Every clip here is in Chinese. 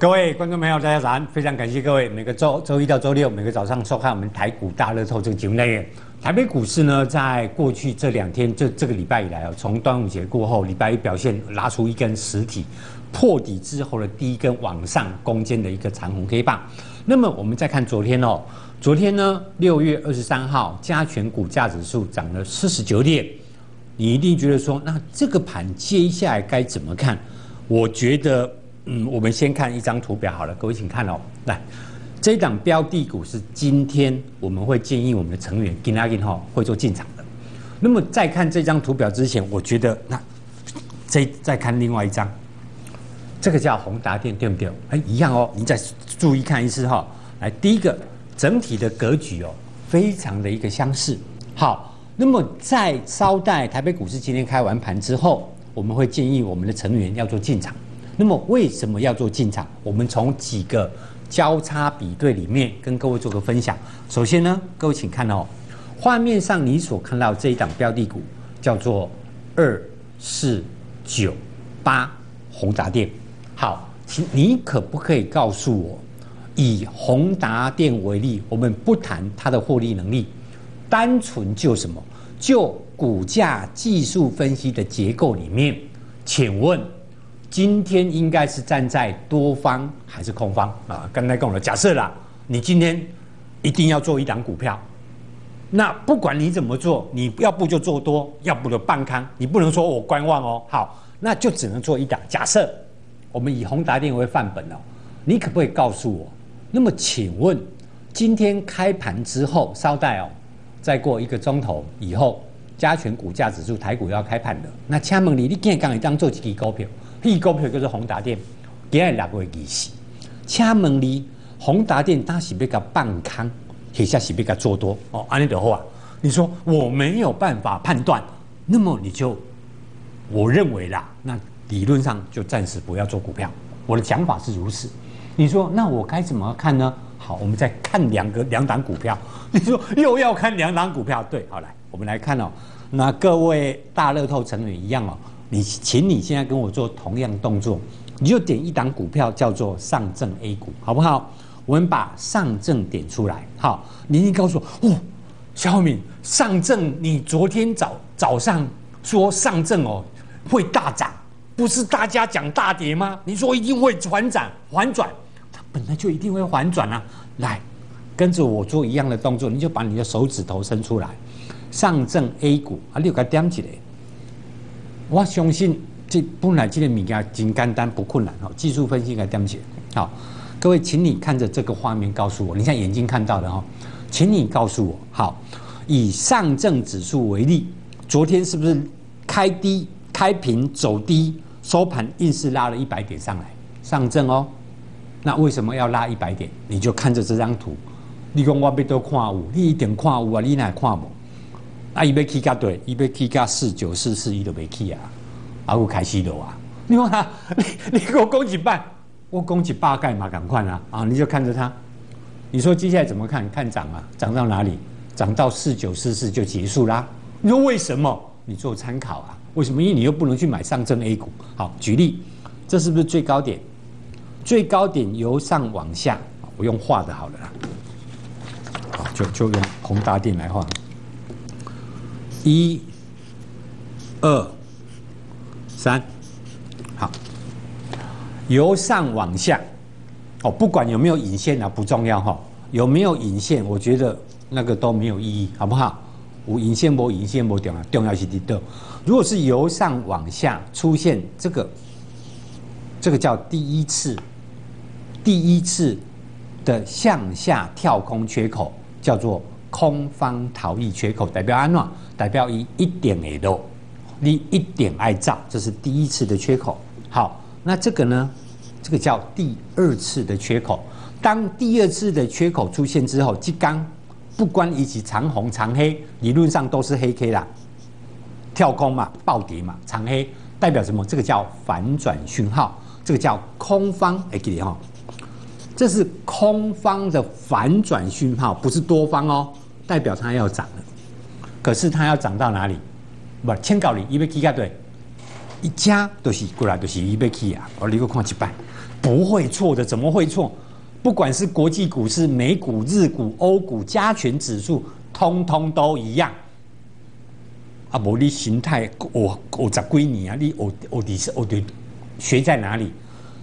各位观众朋友，大家早安！非常感谢各位每个周周一到周六每个早上收看我们台股大乐透这个节目内容。台北股市呢，在过去这两天，这这个礼拜以来哦，从端午节过后，礼拜一表现拉出一根实体破底之后的第一根往上攻坚的一个长红 K 棒。那么我们再看昨天哦，昨天呢，六月二十三号，加权股价指数涨了四十九点。你一定觉得说，那这个盘接下来该怎么看？我觉得。嗯，我们先看一张图表好了，各位请看哦。来，这档标的股是今天我们会建议我们的成员 g i n a g i n 哈会做进场的。那么在看这张图表之前，我觉得那这再看另外一张，这个叫宏达电对不对？哎，一样哦。你再注意看一次哈。来，第一个整体的格局哦，非常的一个相似。好，那么在稍待台北股市今天开完盘之后，我们会建议我们的成员要做进场。那么为什么要做进场？我们从几个交叉比对里面跟各位做个分享。首先呢，各位请看哦，画面上你所看到这一档标的股叫做二四九八宏达电。好，请你可不可以告诉我，以宏达电为例，我们不谈它的获利能力，单纯就什么，就股价技术分析的结构里面，请问？今天应该是站在多方还是空方啊？刚才讲了，假设啦，你今天一定要做一档股票，那不管你怎么做，你要不就做多，要不就半康，你不能说我观望哦。好，那就只能做一档。假设我们以宏达电为范本哦，你可不可以告诉我？那么请问，今天开盘之后，稍待哦，再过一个钟头以后，加权股价指数台股要开盘的，那请问你，你今日刚才当做几支股票？一股票叫做宏达电，今日六月二十，请问你宏达电当时要个半康，还是是要个做多？哦，安尼的话，你说我没有办法判断，那么你就我认为啦，那理论上就暂时不要做股票。我的讲法是如此。你说那我该怎么看呢？好，我们再看两个两档股票。你说又要看两档股票？对，好来，我们来看哦。那各位大乐透成员一样哦。你，请你现在跟我做同样动作，你就点一档股票叫做上证 A 股，好不好？我们把上证点出来。好，你你告诉我，哦，小敏，上证你昨天早早上说上证哦会大涨，不是大家讲大跌吗？你说一定会反转，反转，它本来就一定会反转啊！来，跟着我做一样的动作，你就把你的手指头伸出来，上证 A 股啊，六个点起来。我相信这本来这个物件真简单不困难哦，技术分析该点解？好，各位，请你看着这个画面告诉我，你像眼睛看到的哈，请你告诉我，好，以上证指数为例，昨天是不是开低开平走低，收盘硬是拉了一百点上来，上证哦，那为什么要拉一百点？你就看着这张图，你讲我要多看有，你一点看有啊，你哪看无？啊，伊要起价对，伊要起价四九四四，伊都未起啊，啊，我开始了啊！你看他，你你给我攻几半，我攻几八盖嘛，赶快啊！啊，你就看着它，你说接下来怎么看？看涨啊，涨到哪里？涨到四九四四就结束啦。你说为什么？你做参考啊？为什么？因为你又不能去买上证 A 股。好，举例，这是不是最高点？最高点由上往下，我用画的好了啦。好，就就用宏达电来画。一、二、三，好，由上往下，哦，不管有没有引线啊，不重要哈。有没有引线，我觉得那个都没有意义，好不好？无引线不引线不重要，重要是第二。如果是由上往下出现这个，这个叫第一次，第一次的向下跳空缺口，叫做。空方逃逸缺口代表安诺，代表一一点 A 漏，你一点爱照，这是第一次的缺口。好，那这个呢？这个叫第二次的缺口。当第二次的缺口出现之后，即刚不管以及长红长黑，理论上都是黑 K 啦，跳空嘛，暴跌嘛，长黑代表什么？这个叫反转讯号，这个叫空方 A 给你哈。这是空方的反转讯号，不是多方哦，代表它要涨了。可是它要涨到哪里？不，千高里一百 K 啊，对，一家都是过来都是一百 K 啊。我你给我看一百，不会错的，怎么会错？不管是国际股市、美股、日股、欧股、加权指数，通通都一样。啊，无你形态，我我咋归你啊？你我我你是我对学在哪里？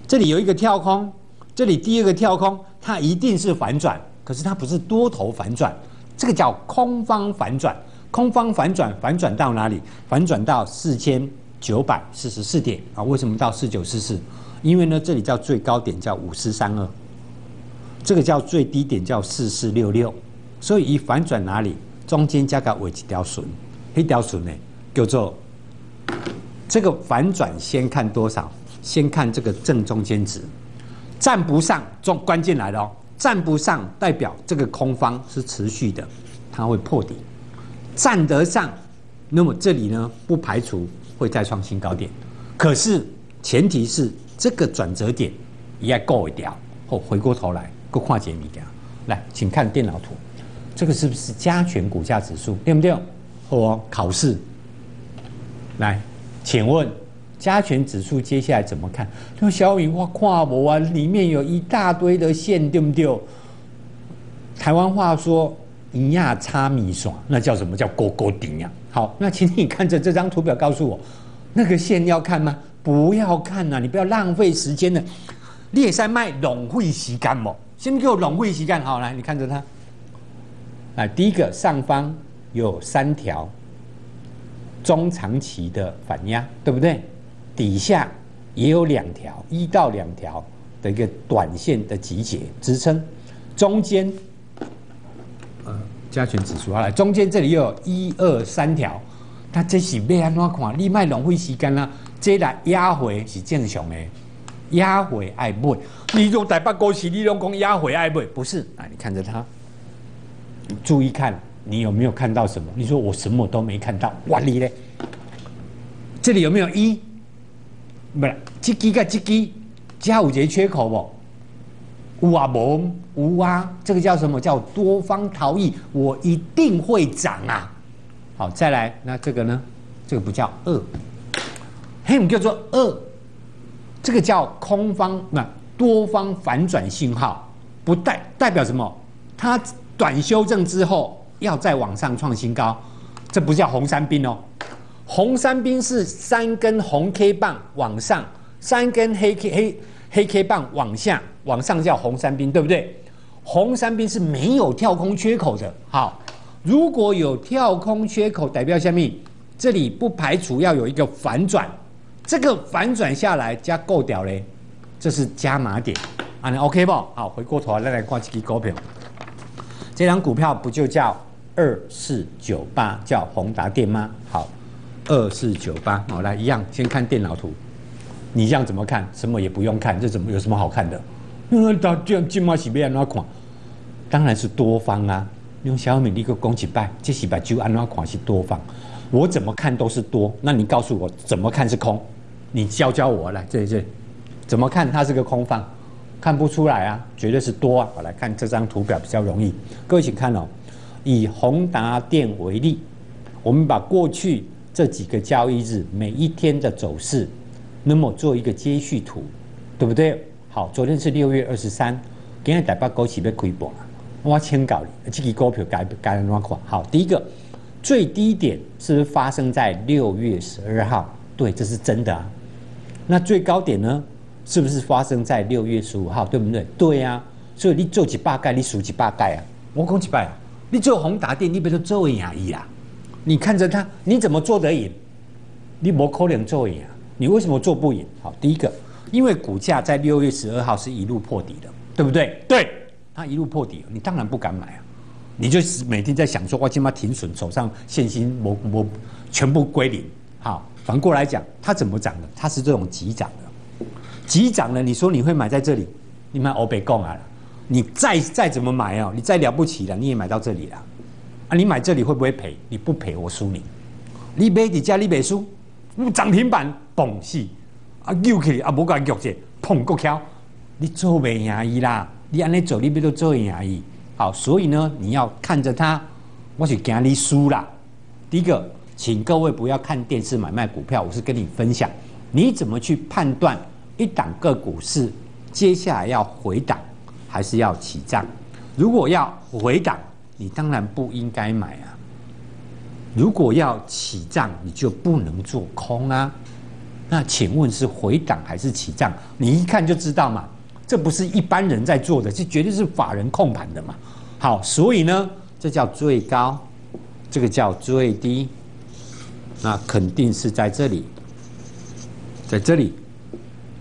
这里有一个跳空，这里第二个跳空，它一定是反转，可是它不是多头反转，这个叫空方反转。空方反转，反转到哪里？反转到四千九百四十四点啊？为什么到四九四四？因为呢，这里叫最高点叫五四三二，这个叫最低点叫四四六六，所以一反转哪里？中间加个尾一条绳，一条绳呢叫做这个反转。先看多少？先看这个正中间值，站不上，中关键来了哦，站不上代表这个空方是持续的，它会破底。站得上，那么这里呢不排除会再创新高点，可是前提是这个转折点也要够一条。后回过头来，够跨解米的，来，请看电脑图，这个是不是加权股价指数？对不对？或考试，来，请问加权指数接下来怎么看？那小雨话跨博啊，里面有一大堆的线，对不对？台湾话说。一亚差米爽，那叫什么叫勾勾顶呀？好，那请你看着这张图表，告诉我那个线要看吗？不要看呐，你不要浪费时间了。列山脉拢会洗干么？先给我拢会洗干好，来，你看着它。啊，第一个上方有三条中长期的反压，对不对？底下也有两条，一到两条的一个短线的集结支撑，中间。加权指数好来，中间这里又有一二三条，那这是要安怎看？你卖浪费时间啦，这来压回是正常的，压回爱买。你用台北股市，你用讲压回爱买，不是？啊，你看着它，注意看，你有没有看到什么？你说我什么都没看到，哇你嘞？这里有没有一？不是，这几个这几加五节缺口不？有啊，无有啊，这个叫什么叫多方逃逸？我一定会涨啊！好，再来，那这个呢？这个不叫二，嘿，叫做二，这个叫空方，那多方反转信号，不代代表什么？它短修正之后要再往上创新高，这不叫红三兵哦。红三兵是三根红 K 棒往上，三根黑 K 黑黑 K 棒往下。往上叫红三兵，对不对？红三兵是没有跳空缺口的。好，如果有跳空缺口，代表下面这里不排除要有一个反转，这个反转下来加够屌嘞，这是加码点啊，你 OK 不？好，回过头来来挂几支股票，这张股票不就叫二四九八，叫宏达电吗？好，二四九八，好来一样，先看电脑图，你这样怎么看？什么也不用看，这怎么有什么好看的？那他这样金马是要安怎看？当然是多方啊！用小米一个攻击败，这洗白就安怎看是多方？我怎么看都是多。那你告诉我怎么看是空？你教教我来，这这怎么看它是个空方？看不出来啊，绝对是多啊！我来看这张图表比较容易。各位请看哦，以宏达电为例，我们把过去这几个交易日每一天的走势，那么做一个接续图，对不对？好，昨天是六月二十三，今天台北股市要开盘了！我请教你，这支股票该该怎么看？好，第一个最低点是不是发生在六月十二号？对，这是真的啊。那最高点呢？是不是发生在六月十五号？对不对？对呀。所以你做几百盖，你数几百盖啊？我讲几百啊？你做宏达电，你别说做赢而已啊！你看着它，你怎么做得赢？你不可能做赢啊！你为什么做不赢？好，第一个。因为股价在六月十二号是一路破底的，对不对？对，它一路破底，你当然不敢买啊！你就每天在想说，我今嘛停损，手上现金我我全部归零。好，反过来讲，它怎么涨的？它是这种急涨的，急涨了，你说你会买在这里？你买欧北贡啊？你再再怎么买哦，你再了不起了，你也买到这里了啊！你买这里会不会赔？你不赔，我输你。你买你家你买输，涨停板嘣死。啊，扭起啊，无甲脚者碰过敲，你做未赢伊啦？你安尼做，你要都做赢伊。好，所以呢，你要看着他，我是惊你输啦。第一个，请各位不要看电视买卖股票，我是跟你分享，你怎么去判断一档个股是接下来要回档还是要起涨？如果要回档，你当然不应该买啊。如果要起涨，你就不能做空啊。那请问是回档还是起涨？你一看就知道嘛。这不是一般人在做的，这绝对是法人控盘的嘛。好，所以呢，这叫最高，这个叫最低，那肯定是在这里，在这里。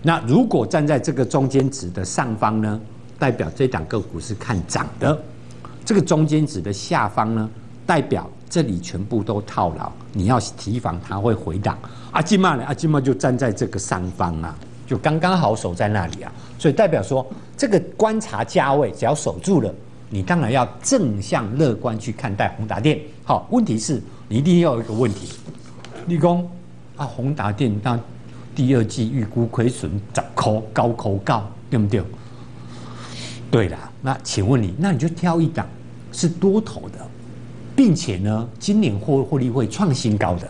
那如果站在这个中间值的上方呢，代表这档个股是看涨的；这个中间值的下方呢，代表这里全部都套牢，你要提防它会回档。阿基玛呢？阿基玛就站在这个上方啊。就刚刚好守在那里啊，所以代表说这个观察价位只要守住了，你当然要正向乐观去看待宏达电。好，问题是你一定要有一个问题，立功啊，宏达电那第二季预估亏损十扣高扣高，对不对？对啦，那请问你，那你就挑一档是多头的，并且呢，今年获获利会创新高的。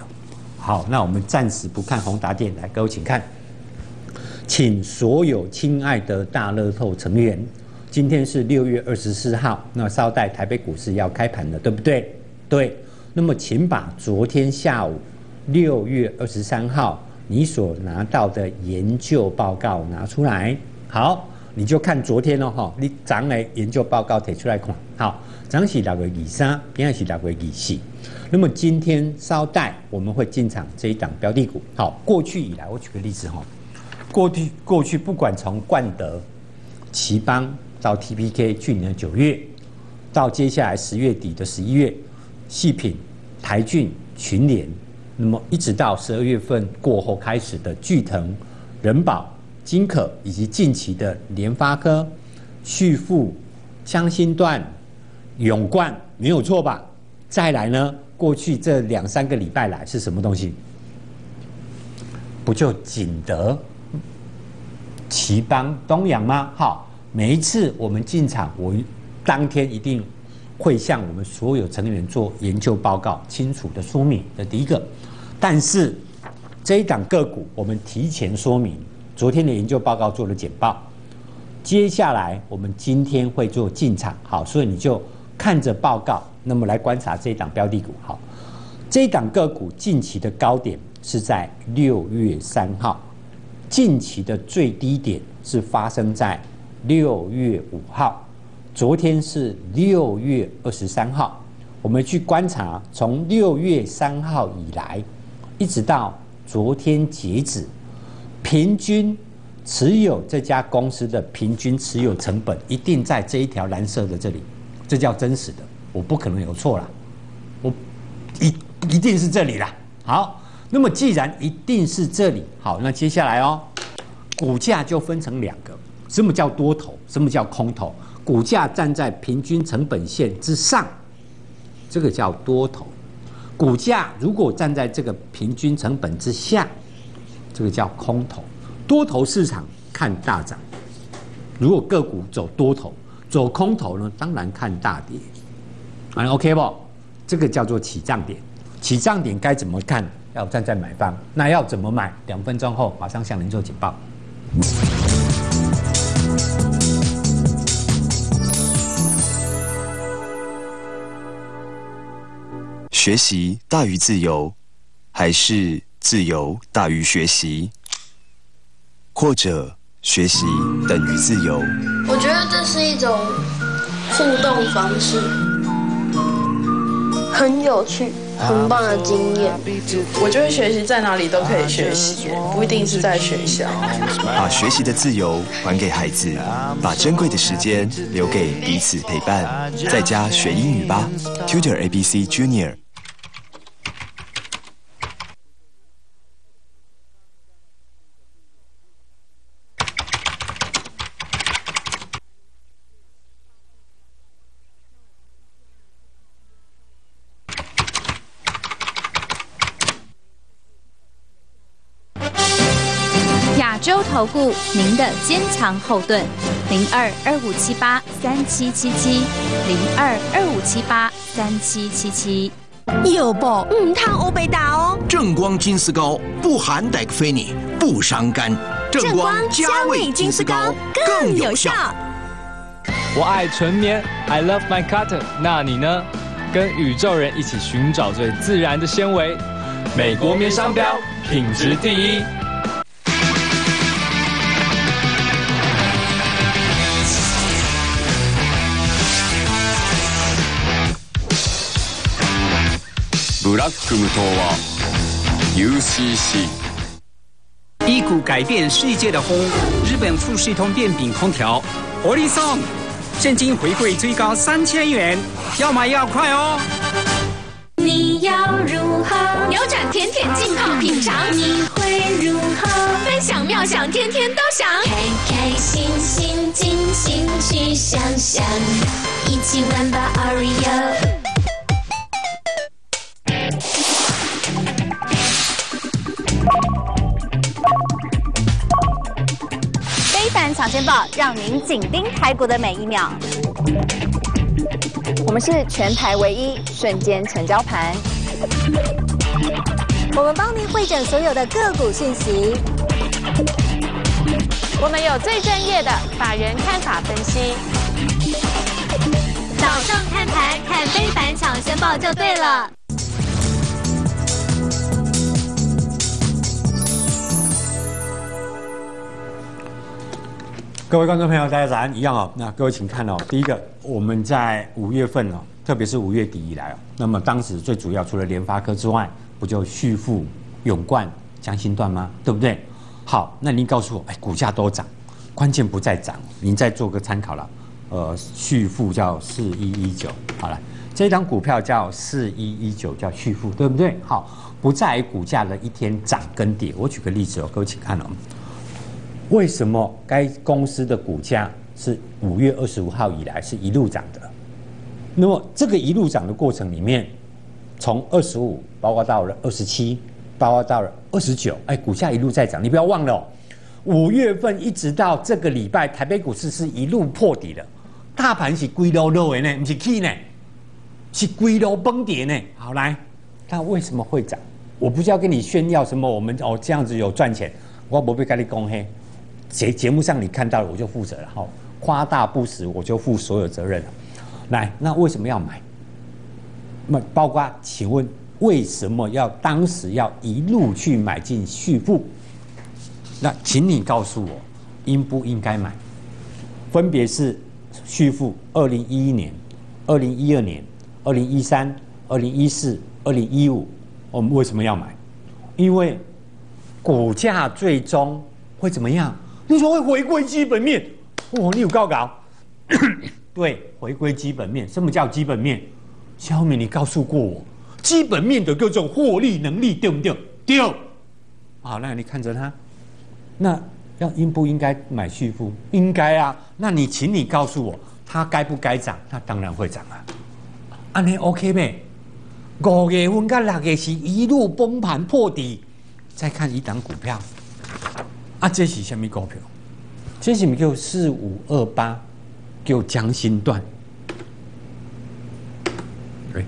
好，那我们暂时不看宏达电，来各位请看。请所有亲爱的大乐透成员，今天是六月二十四号，那稍待台北股市要开盘了，对不对？对。那么，请把昨天下午六月二十三号你所拿到的研究报告拿出来。好，你就看昨天了哈，你涨来研究报告提出来看。好，涨是哪个二三，边是哪个二四。那么今天稍待，我们会进场这一档标的股。好，过去以来，我举个例子哈。过去过去，不管从冠德、奇邦到 TPK，去年的九月，到接下来十月底的十一月，细品、台骏、群联，那么一直到十二月份过后开始的巨腾、人保、金可，以及近期的联发科、旭富、江心段、永冠，没有错吧？再来呢？过去这两三个礼拜来是什么东西？不就锦德？奇邦、东阳吗？好，每一次我们进场，我当天一定会向我们所有成员做研究报告，清楚的说明。这第一个，但是这一档个股，我们提前说明，昨天的研究报告做了简报，接下来我们今天会做进场。好，所以你就看着报告，那么来观察这一档标的股。好，这一档个股近期的高点是在六月三号。近期的最低点是发生在六月五号，昨天是六月二十三号。我们去观察，从六月三号以来，一直到昨天截止，平均持有这家公司的平均持有成本一定在这一条蓝色的这里，这叫真实的，我不可能有错了，我一一定是这里了。好。那么既然一定是这里好，那接下来哦，股价就分成两个，什么叫多头，什么叫空头？股价站在平均成本线之上，这个叫多头；股价如果站在这个平均成本之下，这个叫空头。多头市场看大涨，如果个股走多头，走空头呢，当然看大跌。啊，OK 不？这个叫做起涨点，起涨点该怎么看？要站在买方，那要怎么买？两分钟后马上向您做警报。学习大于自由，还是自由大于学习？或者学习等于自由？我觉得这是一种互动方式，很有趣。很棒的经验，我觉得学习在哪里都可以学习，不一定是在学校。把学习的自由还给孩子，把珍贵的时间留给彼此陪伴，在家学英语吧，Tutor ABC Junior。投顾您的坚强后盾，零二二五七八三七七七，零二二五七八三七七七。有不？唔，汤欧贝达哦。正光金丝膏不含戴克菲尼。不伤肝。正光加味金丝膏更有效。我爱纯棉，I love my cotton。那你呢？跟宇宙人一起寻找最自然的纤维，美国棉商标，品质第一。ブラック無糖は UCC。一股改变世界的风，日本富士通电饼空调，活力送，现金回馈最高三千元，要买要快哦！你要如何扭转甜甜静好品尝？你会如何分享妙想天天都想？开开心心尽兴去想想，一起玩吧 Oreo。 抢先报，让您紧盯台股的每一秒。我们是全台唯一瞬间成交盘，我们帮您会诊所有的个股信息。我们有最专业的法人看法分析。早上看盘看非凡抢先报就对了。各位观众朋友，大家早安，一样哦。那各位请看哦，第一个，我们在五月份哦，特别是五月底以来哦，那么当时最主要除了联发科之外，不就旭富、永冠、江心段吗？对不对？好，那您告诉我，哎，股价都涨，关键不在涨，您再做个参考了。呃，旭富叫四一一九，好了，这张股票叫四一一九，叫旭富，对不对？好，不在股价的一天涨跟跌。我举个例子哦，各位请看哦。为什么该公司的股价是五月二十五号以来是一路涨的？那么这个一路涨的过程里面，从二十五包括到了二十七，包括到了二十九，哎，股价一路在涨。你不要忘了，五月份一直到这个礼拜，台北股市是一路破底的，大盘是龟落落的呢，不是 K 呢，是龟落崩跌呢。好来，那为什么会涨？我不是要跟你炫耀什么，我们哦这样子有赚钱，我不会跟你公黑。节节目上你看到了，我就负责了。哈，夸大不实，我就负所有责任了。来，那为什么要买？那包括，请问为什么要当时要一路去买进续富？那请你告诉我，应不应该买？分别是续富二零一一年、二零一二年、二零一三、二零一四、二零一五，我们为什么要买？因为股价最终会怎么样？你说会回归基本面？哦，你有告搞？对，回归基本面。什么叫基本面？小米，你告诉过我，基本面的各种获利能力对不对？对。好，那你看着它，那要应不应该买续付？应该啊。那你请你告诉我，它该不该涨？那当然会涨啊。安尼 OK 呗？五月份跟六月是一路崩盘破底，再看一档股票。啊，这是什么股票？这是咪叫四五二八，叫江心段。对，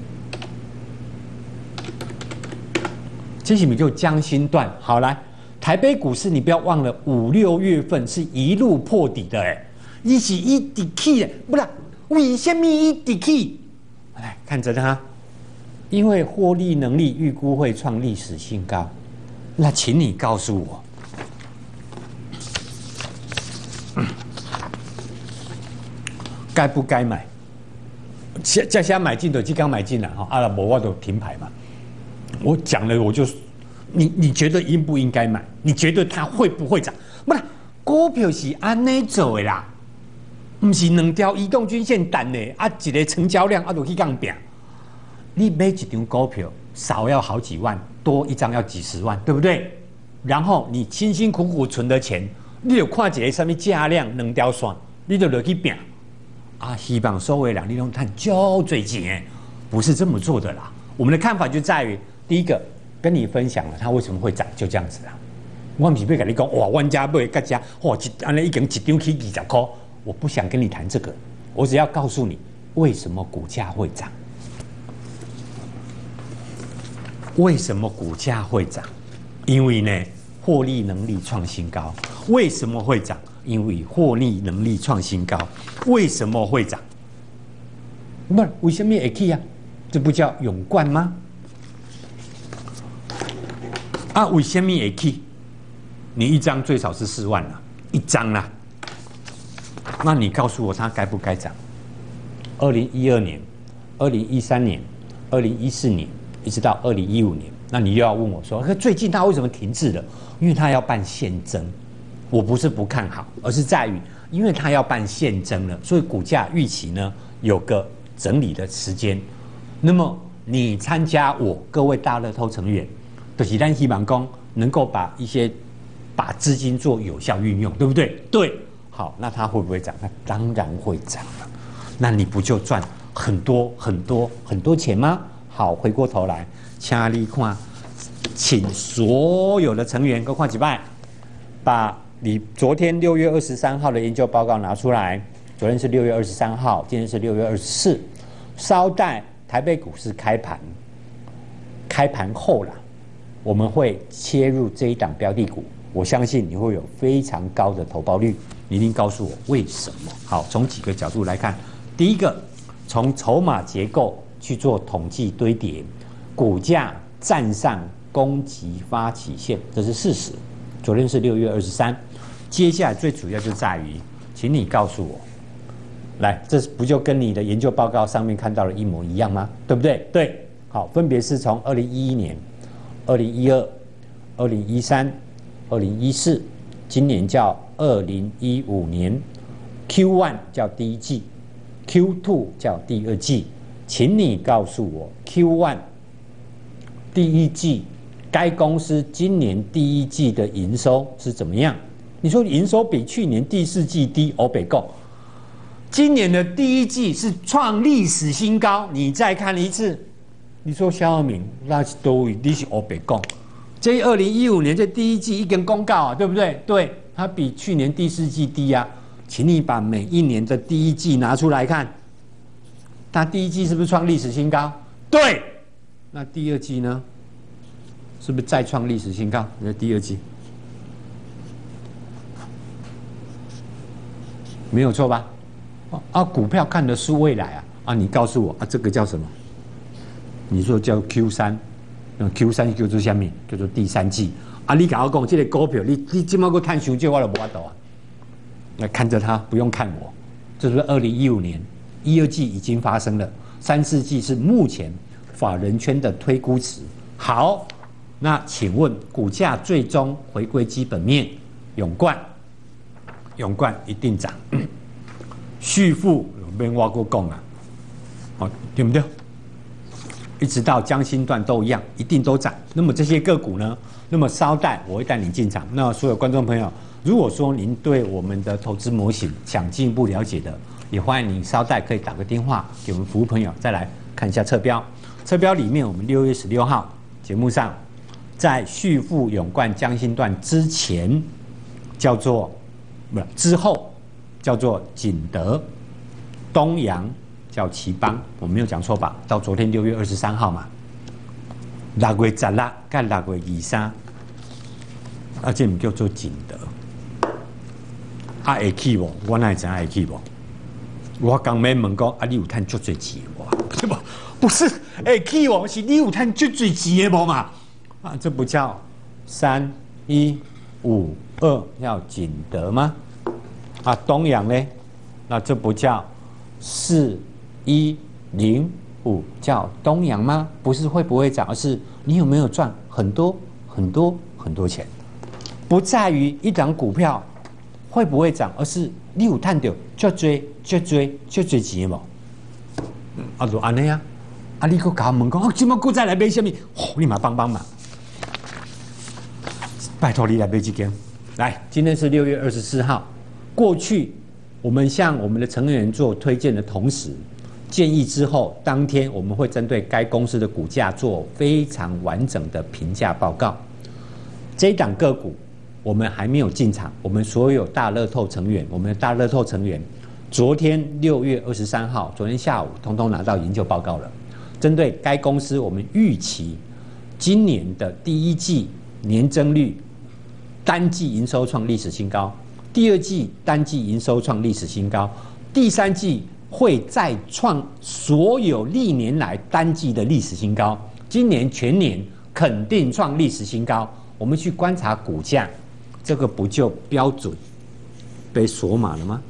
这是咪叫江心段？好来，台北股市你不要忘了，五六月份是一路破底的哎，一起一底气的，不是为什么一底气？来看着它，因为获利能力预估会创历史新高，那请你告诉我。该不该买？现在先买进的，即刚买进来哈，阿拉伯我都停牌嘛。我讲了，我就你你觉得应不应该买？你觉得它会不会涨？不是股票是安内走的啦，不是两条移动均线等的啊，一个成交量啊就去杠平。你买一张股票少要好几万，多一张要几十万，对不对？然后你辛辛苦苦存的钱，你就看一个什么价量两条线，你就落去拼。啊，希望收回两利用碳交最紧，不是这么做的啦。我们的看法就在于，第一个跟你分享了它为什么会涨，就这样子啦。我不是跟你讲，哇，万家不会各家，哇，一安尼一根一张起二十块，我不想跟你谈这个，我只要告诉你为什么股价会涨，为什么股价会涨，因为呢，获利能力创新高。为什么会涨？因为获利能力创新高。为什么会涨？不是为什么会起啊？这不叫永冠吗？啊，为什么会起？你一张最少是四万了，一张啦。那你告诉我它该不该涨？二零一二年、二零一三年、二零一四年，一直到二零一五年，那你又要问我说，最近它为什么停滞了？因为它要办现增。我不是不看好，而是在于，因为它要办现增了，所以股价预期呢有个整理的时间。那么你参加我各位大乐透成员，的是咱希望工能够把一些把资金做有效运用，对不对？对。好，那它会不会涨？那当然会涨了。那你不就赚很多很多很多钱吗？好，回过头来，请你看，请所有的成员各看几拜，把你昨天六月二十三号的研究报告拿出来。昨天是六月二十三号，今天是六月二十四。稍待台北股市开盘，开盘后了，我们会切入这一档标的股。我相信你会有非常高的投报率。你一定告诉我为什么？好，从几个角度来看，第一个，从筹码结构去做统计堆叠，股价站上攻击发起线，这是事实。昨天是六月二十三，接下来最主要就在于，请你告诉我，来，这不就跟你的研究报告上面看到的一模一样吗？对不对？对，好，分别是从二零一一年、二零一二、二零一三、二零一四，今年叫。二零一五年 Q one 叫第一季，Q two 叫第二季，请你告诉我 Q one 第一季该公司今年第一季的营收是怎么样？你说营收比去年第四季低，欧北够。今年的第一季是创历史新高，你再看一次，你说肖耀明那是都你是欧北够。这二零一五年这第一季一根公告啊，对不对？对。它比去年第四季低呀，请你把每一年的第一季拿出来看，它第一季是不是创历史新高？对，那第二季呢？是不是再创历史新高？你的第二季没有错吧？啊，股票看的是未来啊！啊，你告诉我啊，这个叫什么？你说叫 Q 三，那 Q 三叫做下面叫做第三季。啊！你跟我讲，这个股票，你你今麦个看熊介，我都无法度啊。那看着它，不用看我。这是二零一五年一二季已经发生了，三四季是目前法人圈的推估值。好，那请问股价最终回归基本面，永冠，永冠一定涨。续富没挖过讲啊，好对不对？一直到江心段都一样，一定都涨。那么这些个股呢？那么稍待，我会带你进场。那所有观众朋友，如果说您对我们的投资模型想进一步了解的，也欢迎您稍待可以打个电话给我们服务朋友，再来看一下侧标。侧标里面，我们六月十六号节目上，在续富永冠江心段之前，叫做不之后，叫做景德东阳叫齐邦，我没有讲错吧？到昨天六月二十三号嘛。六月十六跟六月二三，啊，这唔叫做景德，啊会去无？我哪会知会去无？我刚没问讲，啊，你有赚足多钱无？不，不是会去无？是你有赚足多钱无嘛？啊，这不叫三一五二要景德吗？啊，东阳呢？那这不叫四一零五？叫东阳吗？不是会不会涨，而是你有没有赚很多很多很多钱？不在于一档股票会不会涨，而是你有探到就追就追就追钱无？啊，就安尼啊！啊，你个搞问讲，今么股再来买什么？立马帮帮忙！拜托你来买几间。来，今天是六月二十四号。过去我们向我们的成员做推荐的同时。建议之后，当天我们会针对该公司的股价做非常完整的评价报告。这一档个股我们还没有进场，我们所有大乐透成员，我们的大乐透成员，昨天六月二十三号，昨天下午通通拿到研究报告了。针对该公司，我们预期今年的第一季年增率单季营收创历史新高，第二季单季营收创历史新高，第三季会再创所有历年来单季的历史新高，今年全年肯定创历史新高。我们去观察股价，这个不就标准被锁码了吗？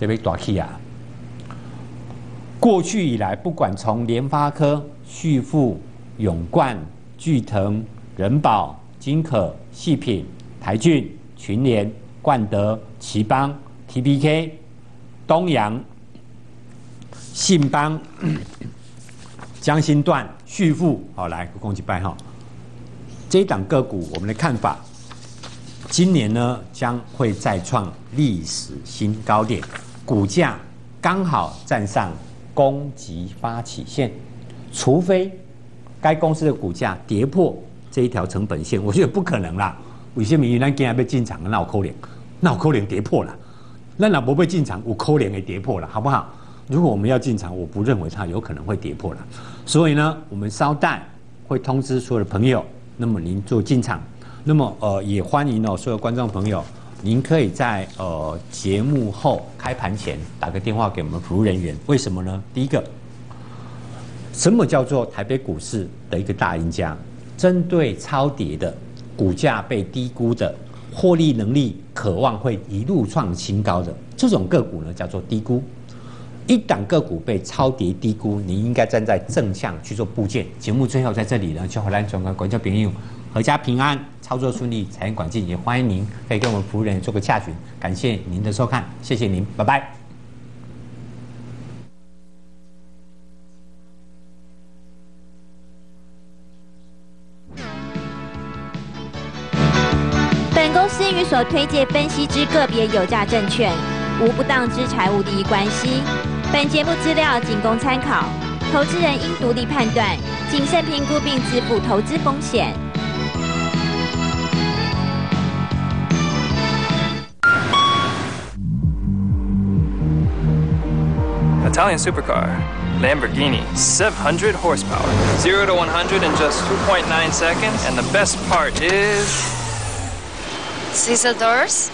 这被打气啊！过去以来，不管从联发科、旭富、永冠、巨腾、人保、金可、细品、台骏、群联、冠德、奇邦、TPK、东阳、信邦、江心段、旭富，好来，恭喜拜哈！这一档个股，我们的看法，今年呢将会再创历史新高点，股价刚好站上。攻击发起线，除非该公司的股价跌破这一条成本线，我觉得不可能啦。有些名誉，咱今日被进场，那我扣脸，那我扣脸跌破了，那那不被进场，我扣脸也跌破了，好不好？如果我们要进场，我不认为它有可能会跌破了。所以呢，我们稍待会通知所有的朋友，那么您做进场，那么呃也欢迎哦所有观众朋友。您可以在呃节目后开盘前打个电话给我们服务人员，为什么呢？第一个，什么叫做台北股市的一个大赢家？针对超跌的股价被低估的，获利能力渴望会一路创新高的这种个股呢，叫做低估。一档个股被超跌低估，你应该站在正向去做部件。节目最后在这里呢，就回来转个关照朋友。阖家平安，操作顺利，财源广进，也欢迎您可以跟我们服务人员做个洽询。感谢您的收看，谢谢您，拜拜。公司与所推介分析之个别有价证券无不当之财务利益关系。本节目资料仅供参考，投资人应独立判断、谨慎评估并自负投资风险。Italian supercar, Lamborghini, 700 horsepower, 0 to 100 in just 2.9 seconds, and the best part is... Caesar doors?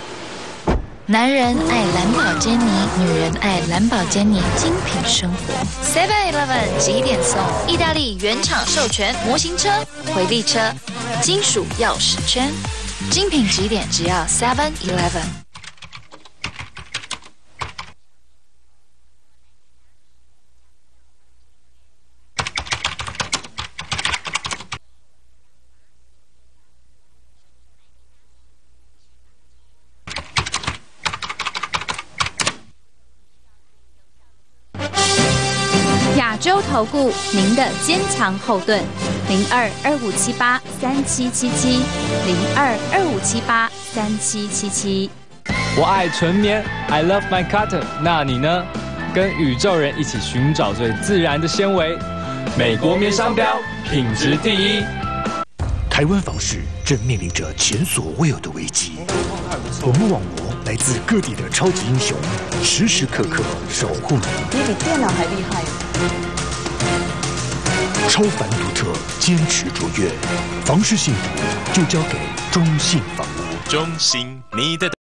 男人爱蓝宝坚尼，女人爱蓝宝坚尼精品生活。Seven Eleven 几点送？意大利原厂授权模型车、回力车、金属钥匙圈，精品几点只要 Seven Eleven。周投顾，您的坚强后盾，零二二五七八三七七七，零二二五七八三七七七。我爱纯棉，I love my cotton。那你呢？跟宇宙人一起寻找最自然的纤维，美国棉商标，品质第一。台湾房市正面临着前所未有的危机，我们网罗来自各地的超级英雄，时时刻刻守护你。你比电脑还厉害。超凡独特，坚持卓越，房事幸福就交给中信房屋。中信，你的。